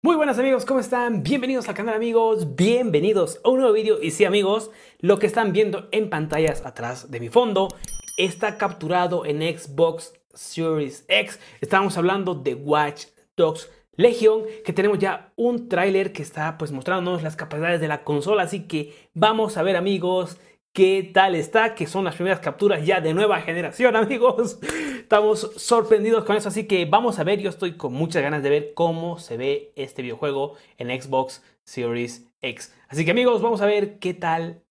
Muy buenas amigos, ¿cómo están? Bienvenidos al canal amigos, bienvenidos a un nuevo vídeo y sí amigos, lo que están viendo en pantallas atrás de mi fondo está capturado en Xbox Series X. Estamos hablando de Watch Dogs Legion, que tenemos ya un tráiler que está pues mostrándonos las capacidades de la consola, así que vamos a ver amigos qué tal está, que son las primeras capturas ya de nueva generación amigos. Estamos sorprendidos con eso, así que vamos a ver. Yo estoy con muchas ganas de ver cómo se ve este videojuego en Xbox Series X. Así que amigos, vamos a ver qué tal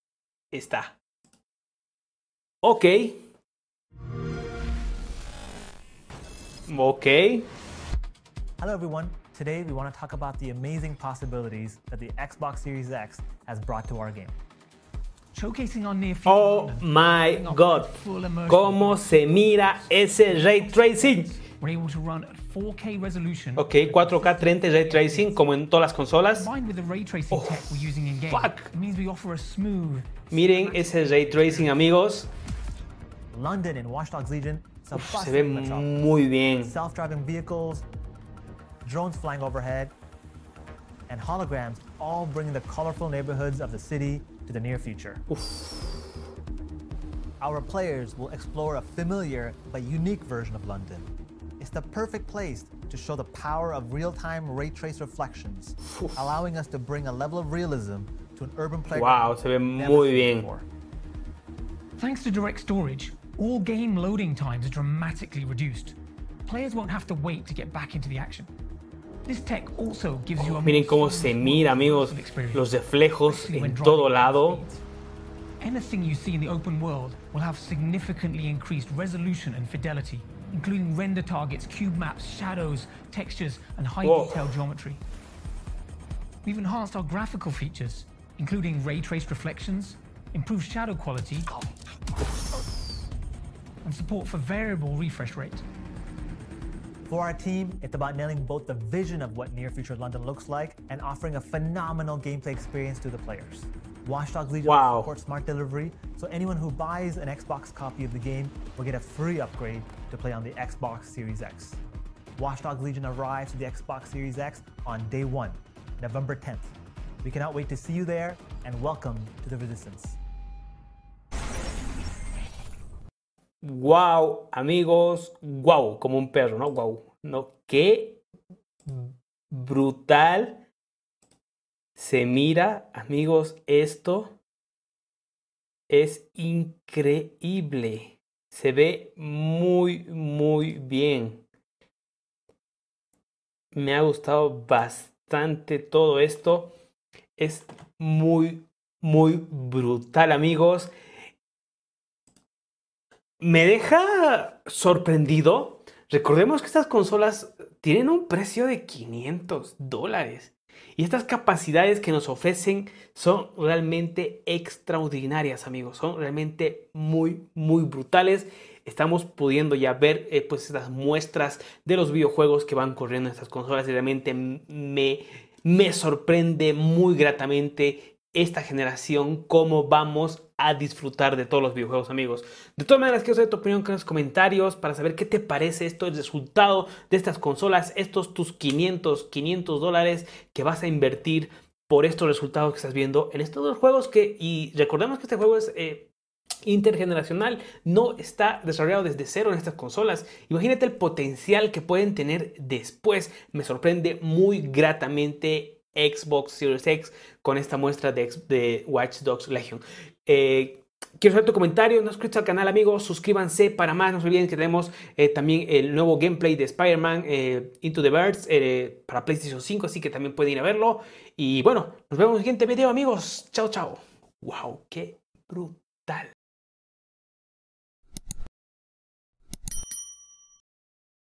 está. Ok. Ok. Hello everyone. Today we want to talk about the amazing possibilities that the Xbox Series X has brought to our game. Oh my god, cómo se mira ese ray tracing. Ok, 4K 30 ray tracing como en todas las consolas. Oh, fuck. Miren ese ray tracing, amigos. Uf, se ve muy bien. Self-driving vehicles, drones flying overhead, and holograms all bringing the colorful neighborhoods of the city to the near future. Our players will explore a familiar but unique version of London. It's the perfect place to show the power of real-time ray trace reflections, allowing us to bring a level of realism to an urban playground. Wow, se ve never muy bien. before. Thanks to direct storage, all game loading times are dramatically reduced. Players won't have to wait to get back into the action. This tech also gives you a Miren cómo se mira, amigos, experience, los reflejos en todo lado. Anything you see in the open world will have significantly increased resolution and fidelity, including render targets, cube maps, shadows, textures, and high detail geometry. We've enhanced our graphical features, including ray traced reflections, improved shadow quality, and support for variable refresh rate. For our team, it's about nailing both the vision of what near future London looks like and offering a phenomenal gameplay experience to the players. Watch Dogs Legion Wow. supports smart delivery, so anyone who buys an Xbox copy of the game will get a free upgrade to play on the Xbox Series X. Watch Dogs Legion arrives to the Xbox Series X on day one, November 10th. We cannot wait to see you there, and welcome to the Resistance. Wow, amigos, wow, como un perro, ¿no? Wow, no, qué brutal se mira, amigos, esto es increíble. Se ve muy, muy bien. Me ha gustado bastante todo esto. Es muy, muy brutal, amigos me deja sorprendido. Recordemos que estas consolas tienen un precio de 500 dólares. Y estas capacidades que nos ofrecen son realmente extraordinarias, amigos. Son realmente muy, muy brutales. Estamos pudiendo ya ver eh, pues estas muestras de los videojuegos que van corriendo en estas consolas. Y realmente me, me sorprende muy gratamente esta generación, cómo vamos a disfrutar de todos los videojuegos, amigos. De todas maneras, quiero saber tu opinión en los comentarios para saber qué te parece esto, el resultado de estas consolas, estos tus 500, 500 dólares que vas a invertir por estos resultados que estás viendo en estos dos juegos que, y recordemos que este juego es... Eh, intergeneracional no está desarrollado desde cero en estas consolas. Imagínate el potencial que pueden tener después. Me sorprende muy gratamente Xbox Series X con esta muestra de, Watch Dogs Legion. Eh, Quiero saber tu comentario, no suscribas al canal amigos, suscríbanse para más, no se olviden que tenemos eh, también el nuevo gameplay de Spider-Man eh, Into the Birds para PlayStation 5, así que también pueden ir a verlo. Y bueno, nos vemos en el siguiente video amigos, chao chao. Wow, qué brutal.